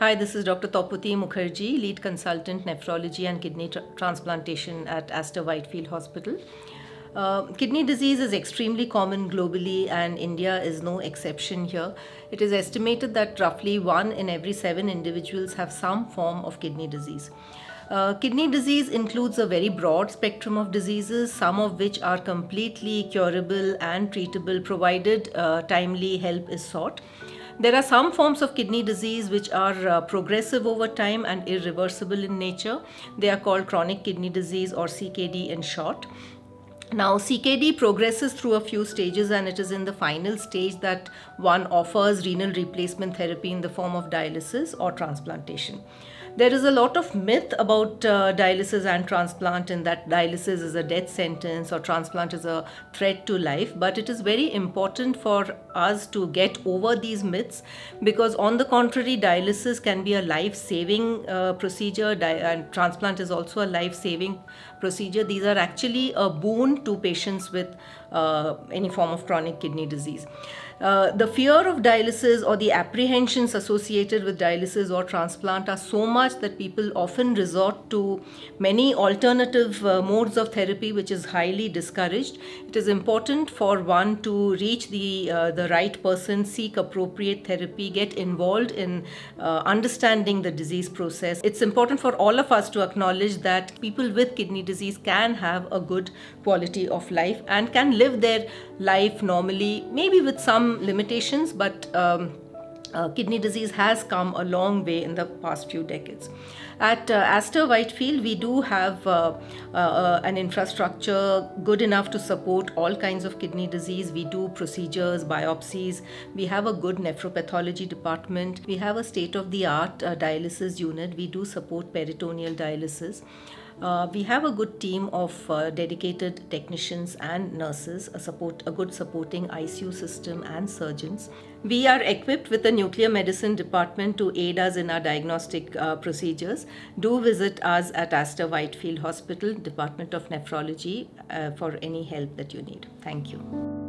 Hi, this is Dr. Topoti Mukherjee, lead consultant nephrology and kidney tra- transplantation at Aster Whitefield Hospital. Uh, kidney disease is extremely common globally, and India is no exception here. It is estimated that roughly one in every seven individuals have some form of kidney disease. Uh, kidney disease includes a very broad spectrum of diseases, some of which are completely curable and treatable provided uh, timely help is sought. There are some forms of kidney disease which are uh, progressive over time and irreversible in nature. They are called chronic kidney disease or CKD in short. Now, CKD progresses through a few stages and it is in the final stage that one offers renal replacement therapy in the form of dialysis or transplantation. There is a lot of myth about uh, dialysis and transplant, in that dialysis is a death sentence or transplant is a threat to life. But it is very important for us to get over these myths because, on the contrary, dialysis can be a life saving uh, procedure, Di- and transplant is also a life saving procedure. These are actually a boon to patients with uh, any form of chronic kidney disease. Uh, the fear of dialysis or the apprehensions associated with dialysis or transplant are so much that people often resort to many alternative uh, modes of therapy, which is highly discouraged. It is important for one to reach the uh, the right person, seek appropriate therapy, get involved in uh, understanding the disease process. It's important for all of us to acknowledge that people with kidney disease can have a good quality of life and can live their life normally, maybe with some limitations, but um, uh, kidney disease has come a long way in the past few decades. At uh, Aster Whitefield, we do have uh, uh, uh, an infrastructure good enough to support all kinds of kidney disease. We do procedures, biopsies. We have a good nephropathology department. We have a state of the art dialysis unit. We do support peritoneal dialysis. Uh, we have a good team of uh, dedicated technicians and nurses, a support, a good supporting ICU system, and surgeons. We are equipped with a nuclear medicine department to aid us in our diagnostic uh, procedures. Do visit us at Aster Whitefield Hospital, Department of Nephrology, uh, for any help that you need. Thank you.